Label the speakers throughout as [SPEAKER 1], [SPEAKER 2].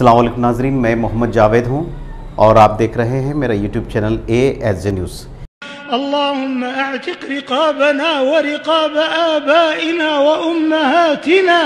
[SPEAKER 1] अल्लाम नाजरीन मैं मोहम्मद जावेद हूँ और आप देख रहे हैं मेरा YouTube channel A S J न्यूज़
[SPEAKER 2] اللهم اعتق رقابنا ورقاب آبائنا وأمهاتنا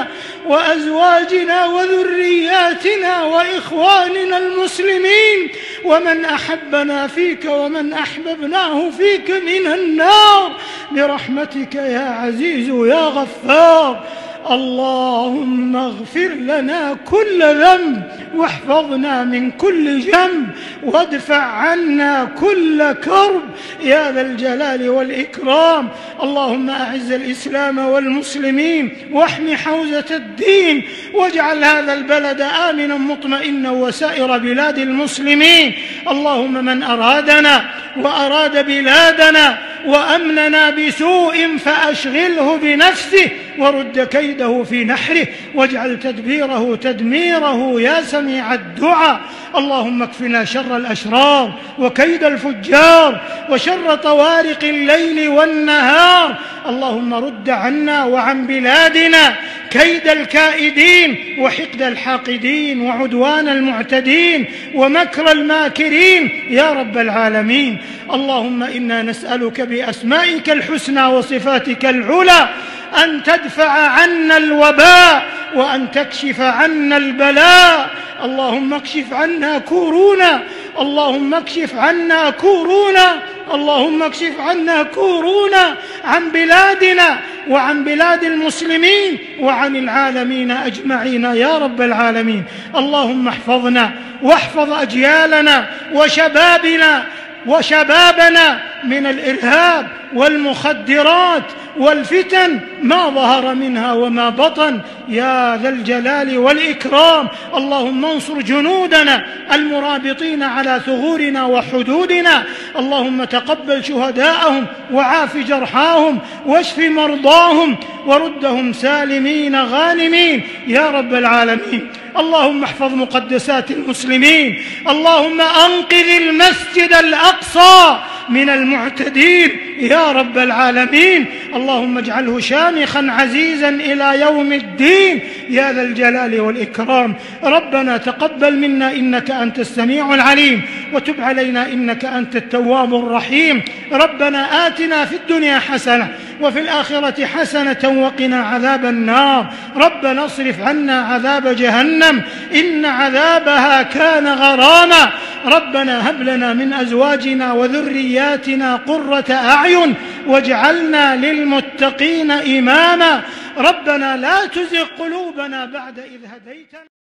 [SPEAKER 2] وأزواجنا وذرياتنا وإخواننا المسلمين ومن أحبنا فيك ومن أحببناه فيك من النار برحمتك يا عزيز يا غفار اللهم اغفر لنا كل ذنب واحفظنا من كل جنب وادفع عنا كل كرب يا ذا الجلال والإكرام. اللهم أعز الإسلام والمسلمين واحم حوزة الدين واجعل هذا البلد آمنا مطمئنا وسائر بلاد المسلمين. اللهم من أرادنا وأراد بلادنا وأمننا بسوء فأشغله بنفسه ورد كيده في نحره واجعل تدبيره تدميره يا سميع الدعاء. اللهم اكفنا شر الأشرار وكيد الفجار وشر طوارق الليل والنهار. اللهم رد عنا وعن بلادنا كيد الكائدين وحقد الحاقدين وعدوان المعتدين ومكر الماكرين يا رب العالمين. اللهم إنا نسألك بأسمائك الحسنى وصفاتك العلى أن تدفع عنا الوباء وأن تكشف عنا البلاء. اللهم اكشف عنا كورونا. اللهم اكشف عنا كورونا. اللهم اكشف عنا كورونا عن بلادنا وعن بلاد المسلمين وعن العالمين أجمعين يا رب العالمين. اللهم احفظنا واحفظ أجيالنا وشبابنا وشبابنا من الإرهاب والمخدرات والفتن ما ظهر منها وما بطن. يا ذا الجلال والإكرام اللهم انصر جنودنا المرابطين على ثغورنا وحدودنا. اللهم تقبل شهداءهم وعاف جرحاهم واشف مرضاهم وردهم سالمين غانمين. يا رب العالمين. اللهم احفظ مقدسات المسلمين. اللهم أنقذ المسجد الأقصى من المعتدين. يا رب العالمين. اللهم اجعله شامخا عزيزا إلى يوم الدين. يا ذا الجلال والإكرام. ربنا تقبل منا إنك أنت السميع العليم. وتب علينا إنك أنت التواب الرحيم. ربنا آتنا في الدنيا حسنة وفي الآخرة حسنة وقنا عذاب النار. ربنا اصرف عنا عذاب جهنم إن عذابها كان غراما. ربنا هب لنا من أزواجنا وذرياتنا قرة أعين واجعلنا للمتقين إماما. ربنا لا تزغ قلوبنا بعد إذ هديتنا